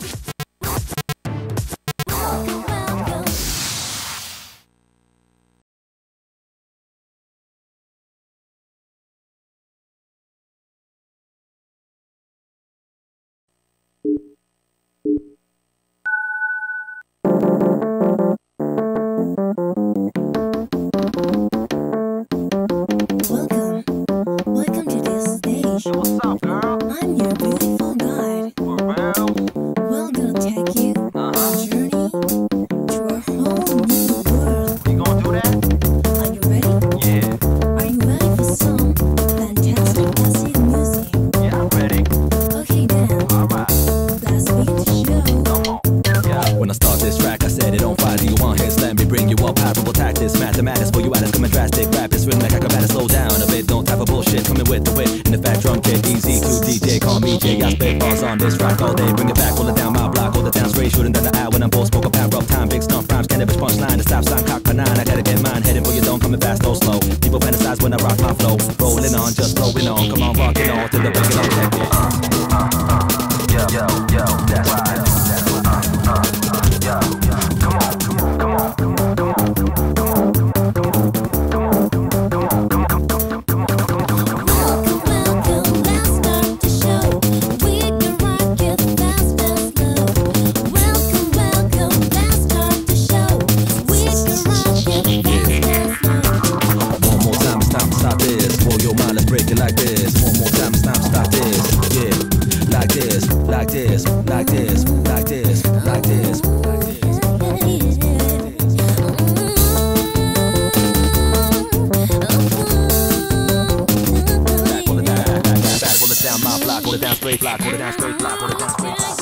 Welcome. Welcome to this stage. What's up, girl? I'm your Tactics, mathematics for you out. It's coming drastic. Rap is written like I gotta slow down a bit. Don't type of bullshit. Coming with the wit and the fat drum kit. EZ2DJ, call me J. I spit bars on this track all day. Bring it back, hold it down my block, hold it down straight. Shooting down the aisle when I'm bold. Smoke a pound, rough time, big stump rhymes. Cannabis punchline, the stop sign, cock nine. I gotta get mine. Heading for your dome, coming fast, no slow. People fantasize when I rock my flow. Rolling on, just flowing on. Come on, rocking on till the break it on. Check it. Like this, like this, like this, like this. Back, hold it down, my block, hold it down, straight block, hold it down, straight block, hold it down, straight.